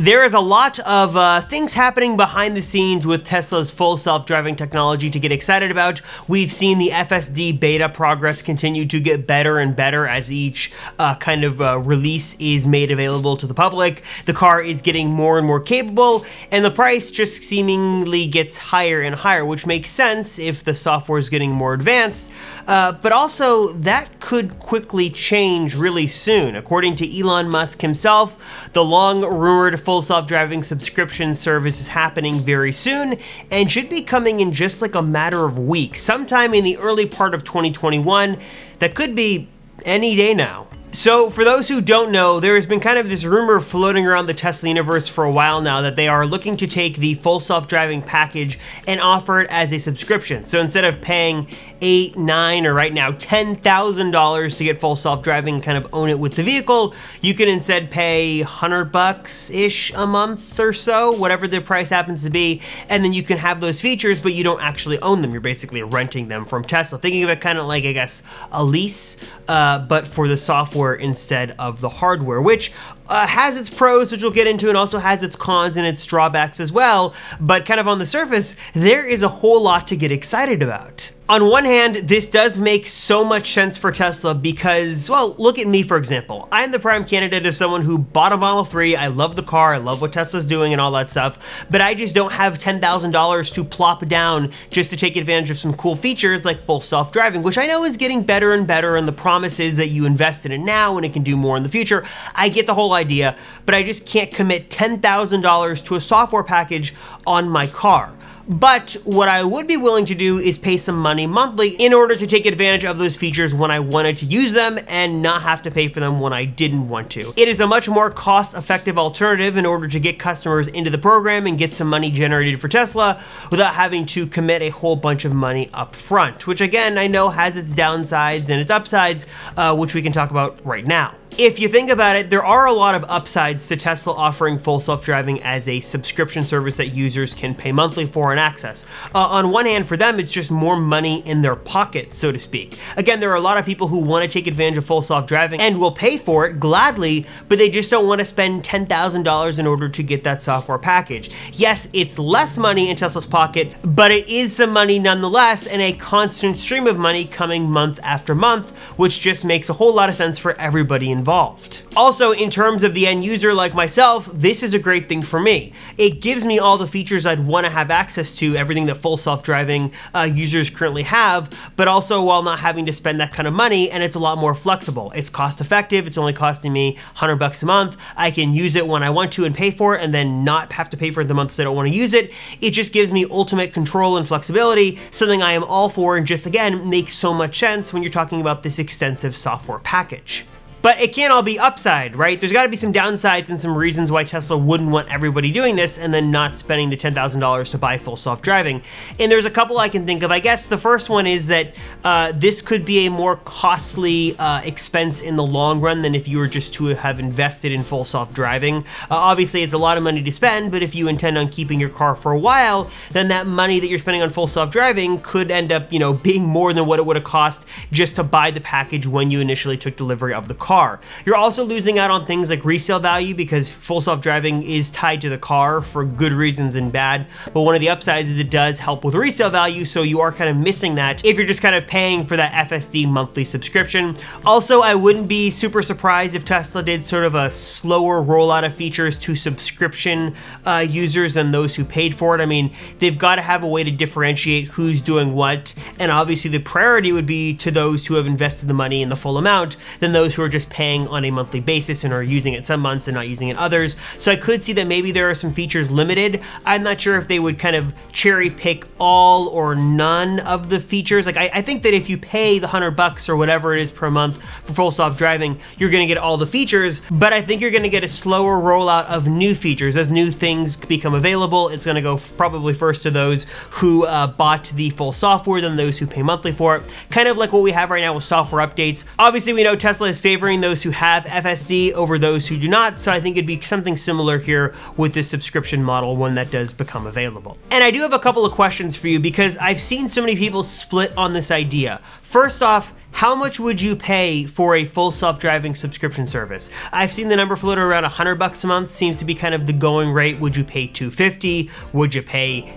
There is a lot of uh, things happening behind the scenes with Tesla's full self-driving technology to get excited about. We've seen the FSD beta progress continue to get better and better as each uh, kind of uh, release is made available to the public. The car is getting more and more capable, and the price just seemingly gets higher and higher, which makes sense if the software is getting more advanced. Uh, but also, that could quickly change really soon. According to Elon Musk himself, the long rumored full self-driving subscription service is happening very soon and should be coming in just like a matter of weeks, sometime in the early part of 2021. That could be any day now. So, for those who don't know, there has been kind of this rumor floating around the Tesla universe for a while now that they are looking to take the full self driving package and offer it as a subscription. So, instead of paying eight, nine, or right now $10,000 to get full self driving kind of own it with the vehicle, you can instead pay 100 bucks ish a month or so, whatever the price happens to be, and then you can have those features, but you don't actually own them. You're basically renting them from Tesla. Thinking of it kind of like, I guess, a lease, uh, but for the software software instead of the hardware, which uh, has its pros, which we'll get into, and also has its cons and its drawbacks as well. But kind of on the surface, there is a whole lot to get excited about on one hand, this does make so much sense for Tesla because, well, look at me for example. I'm the prime candidate of someone who bought a Model 3. I love the car, I love what Tesla's doing and all that stuff, but I just don't have $10,000 to plop down just to take advantage of some cool features like full self-driving, which I know is getting better and better and the promise is that you invest in it now and it can do more in the future. I get the whole idea, but I just can't commit $10,000 to a software package on my car. But what I would be willing to do is pay some money monthly in order to take advantage of those features when I wanted to use them and not have to pay for them when I didn't want to. It is a much more cost-effective alternative in order to get customers into the program and get some money generated for Tesla without having to commit a whole bunch of money up front, which again, I know has its downsides and its upsides, uh, which we can talk about right now if you think about it, there are a lot of upsides to Tesla offering full self-driving as a subscription service that users can pay monthly for and access. Uh, on one hand, for them, it's just more money in their pocket, so to speak. Again, there are a lot of people who want to take advantage of full self-driving and will pay for it gladly, but they just don't want to spend $10,000 in order to get that software package. Yes, it's less money in Tesla's pocket, but it is some money nonetheless and a constant stream of money coming month after month, which just makes a whole lot of sense for everybody involved involved. Also, in terms of the end user like myself, this is a great thing for me. It gives me all the features I'd want to have access to, everything that full self-driving uh, users currently have, but also while not having to spend that kind of money, and it's a lot more flexible. It's cost effective, it's only costing me 100 bucks a month. I can use it when I want to and pay for it, and then not have to pay for it the months I don't want to use it. It just gives me ultimate control and flexibility, something I am all for, and just again, makes so much sense when you're talking about this extensive software package. But it can't all be upside, right? There's got to be some downsides and some reasons why Tesla wouldn't want everybody doing this and then not spending the $10,000 to buy full self-driving. And there's a couple I can think of. I guess the first one is that uh, this could be a more costly uh, expense in the long run than if you were just to have invested in full self-driving. Uh, obviously, it's a lot of money to spend, but if you intend on keeping your car for a while, then that money that you're spending on full self-driving could end up, you know, being more than what it would have cost just to buy the package when you initially took delivery of the car car. You're also losing out on things like resale value because full self-driving is tied to the car for good reasons and bad. But one of the upsides is it does help with resale value, so you are kind of missing that if you're just kind of paying for that FSD monthly subscription. Also, I wouldn't be super surprised if Tesla did sort of a slower rollout of features to subscription uh, users than those who paid for it. I mean, they've got to have a way to differentiate who's doing what, and obviously the priority would be to those who have invested the money in the full amount than those who are just just paying on a monthly basis and are using it some months and not using it others. So I could see that maybe there are some features limited. I'm not sure if they would kind of cherry pick all or none of the features. Like I, I think that if you pay the hundred bucks or whatever it is per month for full self driving, you're gonna get all the features, but I think you're gonna get a slower rollout of new features as new things become available. It's gonna go probably first to those who uh, bought the full software than those who pay monthly for it. Kind of like what we have right now with software updates. Obviously, we know Tesla is favoring favoring those who have FSD over those who do not, so I think it'd be something similar here with this subscription model when that does become available. And I do have a couple of questions for you because I've seen so many people split on this idea. First off, how much would you pay for a full self-driving subscription service? I've seen the number float around 100 bucks a month seems to be kind of the going rate. Would you pay 250? Would you pay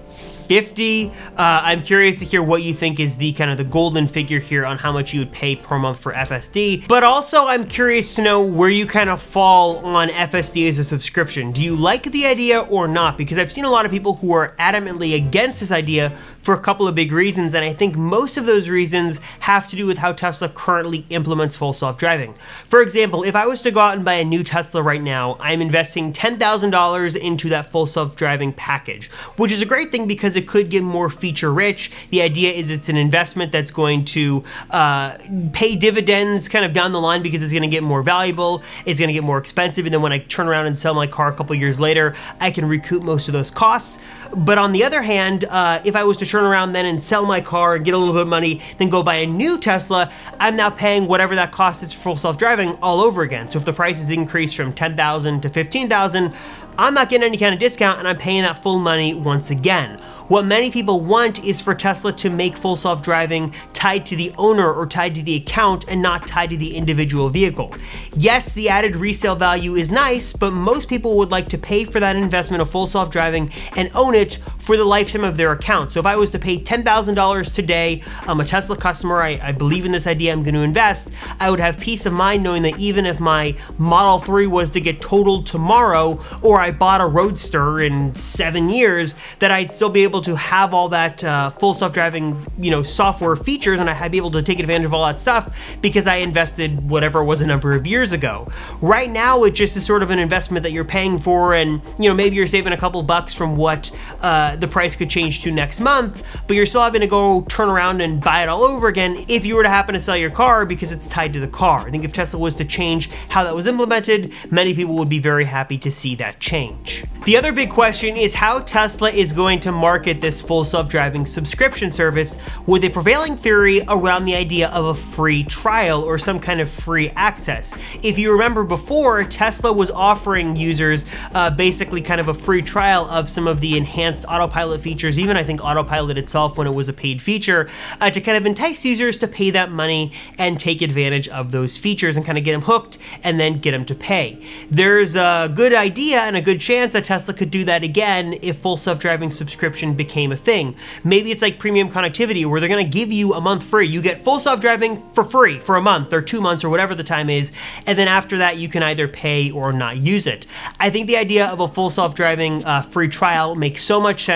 50. Uh, I'm curious to hear what you think is the kind of the golden figure here on how much you would pay per month for FSD. But also I'm curious to know where you kind of fall on FSD as a subscription. Do you like the idea or not? Because I've seen a lot of people who are adamantly against this idea for a couple of big reasons, and I think most of those reasons have to do with how Tesla currently implements full self-driving. For example, if I was to go out and buy a new Tesla right now, I'm investing $10,000 into that full self-driving package, which is a great thing because it could get more feature rich. The idea is it's an investment that's going to uh, pay dividends kind of down the line because it's going to get more valuable, it's going to get more expensive, and then when I turn around and sell my car a couple years later, I can recoup most of those costs. But on the other hand, uh, if I was to turn around then and sell my car and get a little bit of money, then go buy a new Tesla, I'm now paying whatever that cost is for full self-driving all over again. So if the price is increased from 10,000 to 15,000, I'm not getting any kind of discount and I'm paying that full money once again. What many people want is for Tesla to make full self-driving tied to the owner or tied to the account and not tied to the individual vehicle. Yes, the added resale value is nice, but most people would like to pay for that investment of full self-driving and own it for the lifetime of their account. So if I was to pay $10,000 today, I'm a Tesla customer, I, I believe in this idea, I'm going to invest, I would have peace of mind knowing that even if my Model 3 was to get totaled tomorrow or I bought a Roadster in seven years, that I'd still be able to have all that uh, full self-driving, you know, software features and I'd be able to take advantage of all that stuff because I invested whatever it was a number of years ago. Right now, it just is sort of an investment that you're paying for and, you know, maybe you're saving a couple bucks from what uh, the price could change to next month, but you're still having to go turn around and buy it all over again if you were to happen to sell your car because it's tied to the car. I think if Tesla was to change how that was implemented, many people would be very happy to see that change. The other big question is how Tesla is going to market this full self-driving subscription service with a prevailing theory around the idea of a free trial or some kind of free access. If you remember before, Tesla was offering users uh, basically kind of a free trial of some of the enhanced autopilot features, even I think autopilot itself when it was a paid feature, uh, to kind of entice users to pay that money and take advantage of those features and kind of get them hooked and then get them to pay. There's a good idea and a good chance that Tesla could do that again if full self-driving subscription became a thing. Maybe it's like premium connectivity where they're gonna give you a month free. You get full self-driving for free for a month or two months or whatever the time is, and then after that you can either pay or not use it. I think the idea of a full self-driving uh, free trial makes so much sense.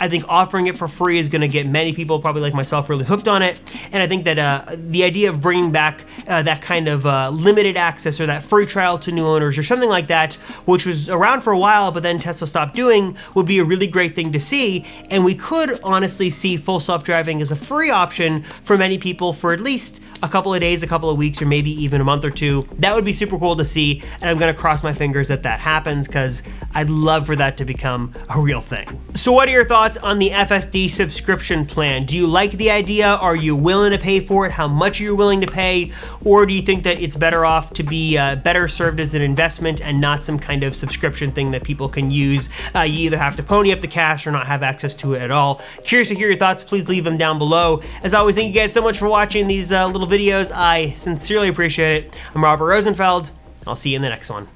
I think offering it for free is gonna get many people, probably like myself, really hooked on it, and I think that uh, the idea of bringing back uh, that kind of uh, limited access or that free trial to new owners or something like that, which was around for a while, but then Tesla stopped doing would be a really great thing to see. And we could honestly see full self-driving as a free option for many people for at least a couple of days, a couple of weeks, or maybe even a month or two. That would be super cool to see. And I'm gonna cross my fingers that that happens because I'd love for that to become a real thing. So what are your thoughts on the FSD subscription plan? Do you like the idea? Are you willing to pay for it? How much are you willing to pay? Or do you think that it's better off to be uh, better served as an investment and not some kind of subscription thing that people can use? Uh, you either have to pony up the cash or not have access to it at all. Curious to hear your thoughts, please leave them down below. As always, thank you guys so much for watching these uh, little videos. I sincerely appreciate it. I'm Robert Rosenfeld. I'll see you in the next one.